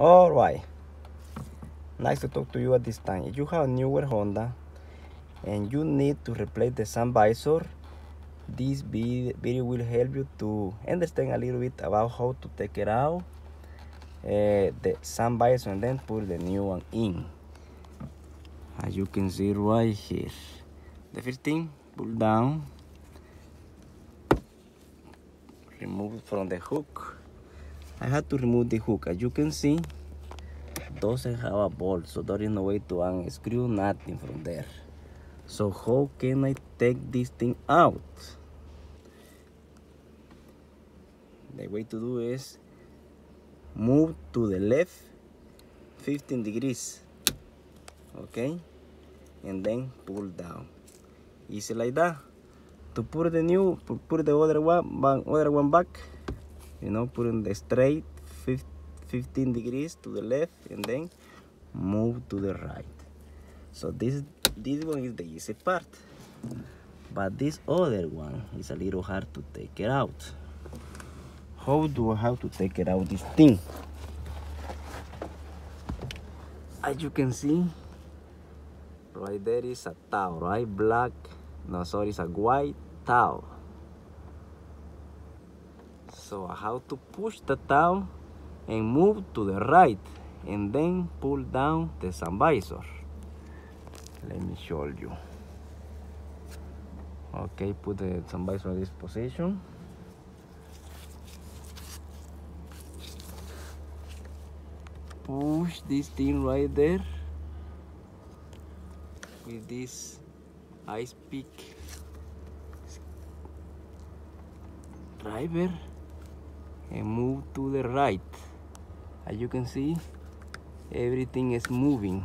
All right. Nice to talk to you at this time. If you have a newer Honda and you need to replace the sun visor, this video will help you to understand a little bit about how to take it out, uh, the sun visor, and then put the new one in. As you can see right here. The first thing, pull down, remove from the hook. I had to remove the hook. As you can see, doesn't have a bolt, so there is no way to unscrew nothing from there. So how can I take this thing out? The way to do is move to the left 15 degrees, okay? And then pull down. Easy like that. To put the new, put the other one, other one back, you know, put in the straight 15 degrees to the left and then move to the right. So this this one is the easy part. But this other one is a little hard to take it out. How do I have to take it out this thing? As you can see, right there is a towel, right? Black, no sorry, it's a white towel. So how to push the towel and move to the right and then pull down the sun visor. Let me show you. Okay, put the sun visor in this position. Push this thing right there with this ice pick driver and move to the right. As you can see everything is moving.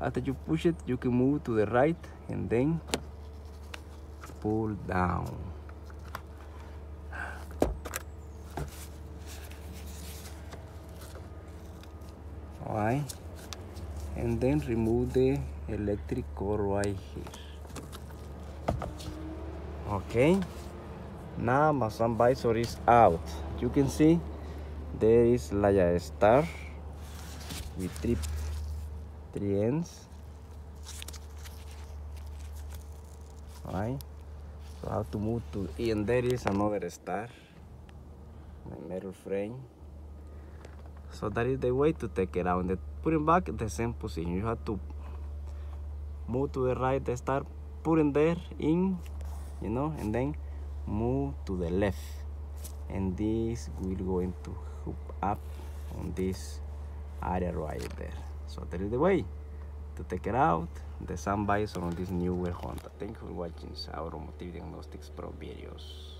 After you push it you can move to the right and then pull down. Alright and then remove the electric cord right here. Okay now my sun visor is out. You can see there is like a star with three three ends. Right so I have to move to and there is another star my metal frame. So that is the way to take it out. And put it back the same position. You have to move to the right the star put in there in you know and then move to the left. And this will going to hook up on this area right there. So that is the way to take it out. The sun visor on this newer honda. Thank you for watching our automotive diagnostics pro videos